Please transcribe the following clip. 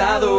pasado